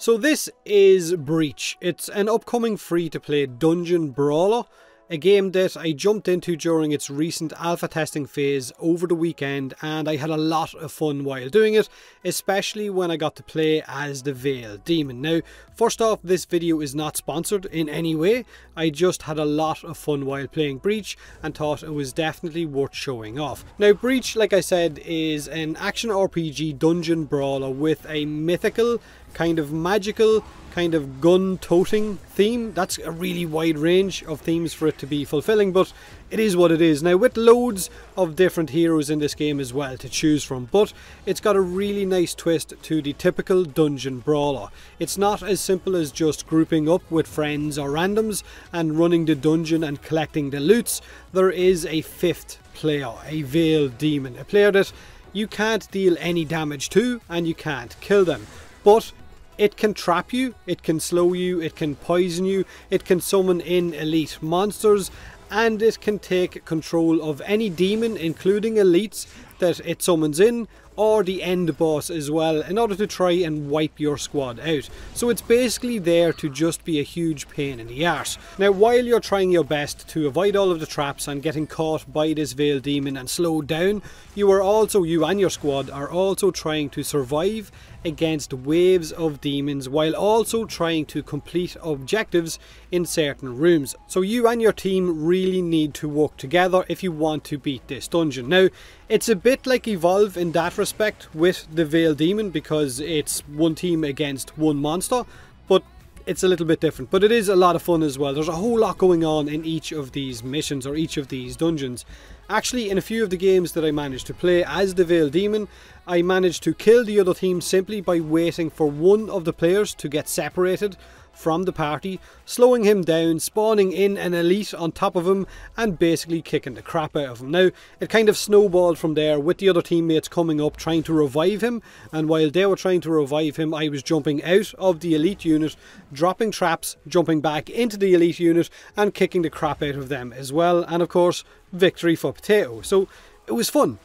So this is Breach. It's an upcoming free-to-play dungeon brawler a game that I jumped into during its recent alpha testing phase over the weekend and I had a lot of fun while doing it, especially when I got to play as the Veil Demon. Now, first off, this video is not sponsored in any way, I just had a lot of fun while playing Breach and thought it was definitely worth showing off. Now, Breach, like I said, is an action RPG dungeon brawler with a mythical, kind of magical, kind of gun toting theme. That's a really wide range of themes for it to be fulfilling, but it is what it is. Now, with loads of different heroes in this game as well to choose from, but it's got a really nice twist to the typical dungeon brawler. It's not as simple as just grouping up with friends or randoms and running the dungeon and collecting the loots. There is a fifth player, a Veil Demon, a player that you can't deal any damage to and you can't kill them. But it can trap you, it can slow you, it can poison you, it can summon in elite monsters, and it can take control of any demon, including elites, that it summons in, or the end boss as well in order to try and wipe your squad out. So it's basically there to just be a huge pain in the arse. Now while you're trying your best to avoid all of the traps and getting caught by this Veil Demon and slowed down, you are also, you and your squad are also trying to survive against waves of demons while also trying to complete objectives in certain rooms. So you and your team really need to work together if you want to beat this dungeon. Now, it's a bit like Evolve in that respect with the Veil Demon because it's one team against one monster, but it's a little bit different. But it is a lot of fun as well. There's a whole lot going on in each of these missions or each of these dungeons. Actually, in a few of the games that I managed to play as the Veil Demon, I managed to kill the other team simply by waiting for one of the players to get separated from the party, slowing him down, spawning in an elite on top of him, and basically kicking the crap out of him. Now, it kind of snowballed from there with the other teammates coming up trying to revive him, and while they were trying to revive him, I was jumping out of the elite unit, dropping traps, jumping back into the elite unit, and kicking the crap out of them as well, and of course, victory for Potato. So, it was fun.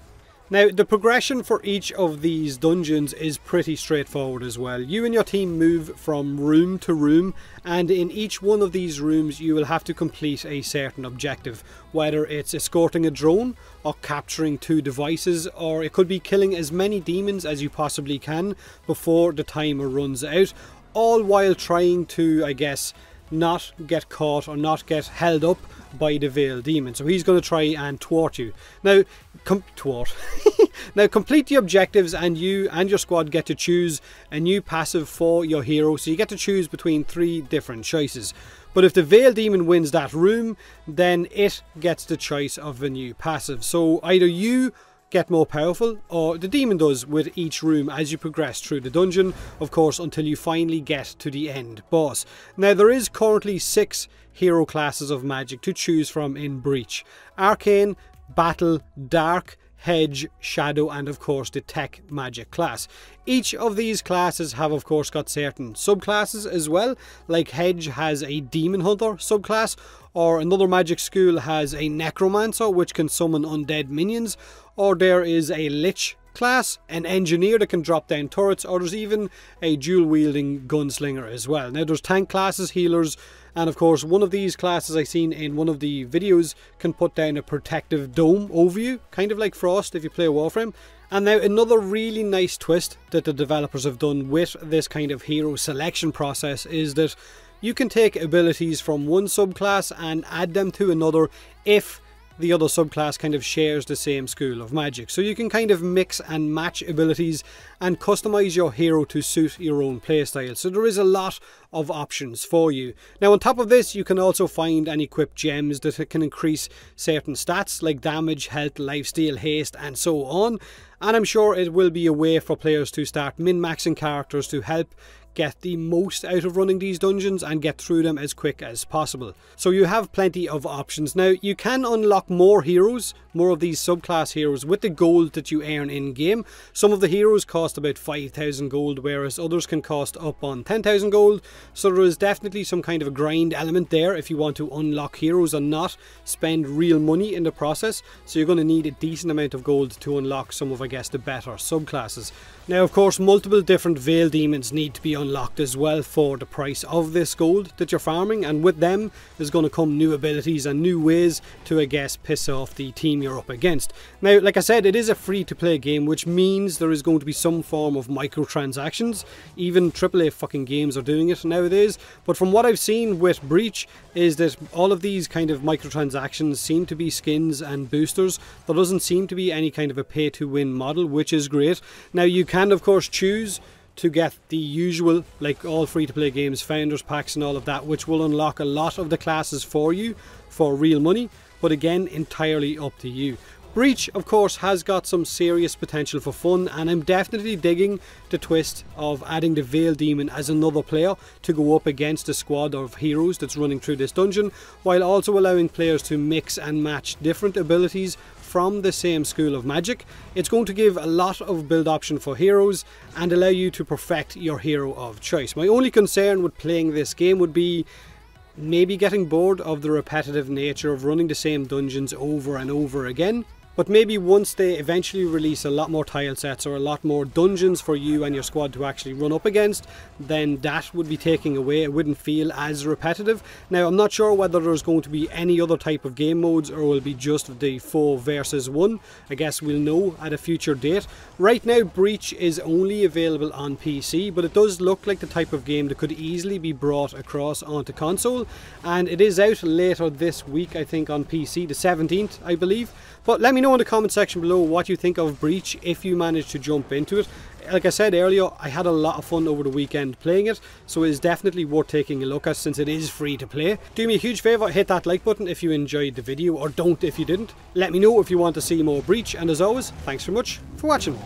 Now, the progression for each of these dungeons is pretty straightforward as well. You and your team move from room to room, and in each one of these rooms, you will have to complete a certain objective, whether it's escorting a drone, or capturing two devices, or it could be killing as many demons as you possibly can before the timer runs out, all while trying to, I guess, not get caught or not get held up by the Veil Demon. So he's going to try and thwart you. Now, com- thwart. now, complete the objectives, and you and your squad get to choose a new passive for your hero. So you get to choose between three different choices. But if the Veil Demon wins that room, then it gets the choice of a new passive. So either you get more powerful, or the demon does with each room as you progress through the dungeon, of course, until you finally get to the end boss. Now, there is currently six hero classes of magic to choose from in Breach Arcane, Battle, Dark, Hedge, Shadow, and of course the Tech Magic class. Each of these classes have of course got certain subclasses as well, like Hedge has a Demon Hunter subclass, or another magic school has a Necromancer which can summon undead minions, or there is a Lich class, an engineer that can drop down turrets, or there's even a dual wielding gunslinger as well. Now there's tank classes, healers, and of course one of these classes I seen in one of the videos can put down a protective dome over you, kind of like Frost if you play a Warframe. And now another really nice twist that the developers have done with this kind of hero selection process is that you can take abilities from one subclass and add them to another if the other subclass kind of shares the same school of magic. So you can kind of mix and match abilities and customize your hero to suit your own playstyle. So there is a lot of options for you. Now on top of this you can also find and equip gems that can increase certain stats like damage, health, lifesteal, haste and so on. And I'm sure it will be a way for players to start min-maxing characters to help get the most out of running these dungeons and get through them as quick as possible. So you have plenty of options. Now you can unlock more heroes more of these subclass heroes with the gold that you earn in game. Some of the heroes cost about 5,000 gold, whereas others can cost up on 10,000 gold. So there is definitely some kind of a grind element there if you want to unlock heroes and not spend real money in the process. So you're going to need a decent amount of gold to unlock some of, I guess, the better subclasses. Now, of course, multiple different Veil Demons need to be unlocked as well for the price of this gold that you're farming, and with them is going to come new abilities and new ways to, I guess, piss off the team you're up against. Now, like I said, it is a free to play game, which means there is going to be some form of microtransactions. Even AAA fucking games are doing it nowadays, but from what I've seen with Breach, is that all of these kind of microtransactions seem to be skins and boosters. There doesn't seem to be any kind of a pay to win model, which is great. Now, you can, of course, choose to get the usual, like all free to play games, founders packs and all of that, which will unlock a lot of the classes for you for real money, but again, entirely up to you. Breach, of course, has got some serious potential for fun, and I'm definitely digging the twist of adding the Veil Demon as another player to go up against a squad of heroes that's running through this dungeon, while also allowing players to mix and match different abilities from the same school of magic. It's going to give a lot of build option for heroes and allow you to perfect your hero of choice. My only concern with playing this game would be maybe getting bored of the repetitive nature of running the same dungeons over and over again. But maybe once they eventually release a lot more tile sets or a lot more dungeons for you and your squad to actually run up against, then that would be taking away. It wouldn't feel as repetitive. Now, I'm not sure whether there's going to be any other type of game modes or will be just the 4 versus 1. I guess we'll know at a future date. Right now, Breach is only available on PC, but it does look like the type of game that could easily be brought across onto console. And it is out later this week, I think, on PC, the 17th, I believe. But let me know in the comment section below what you think of Breach if you manage to jump into it. Like I said earlier, I had a lot of fun over the weekend playing it, so it is definitely worth taking a look at since it is free to play. Do me a huge favour, hit that like button if you enjoyed the video, or don't if you didn't. Let me know if you want to see more Breach, and as always, thanks very much for watching.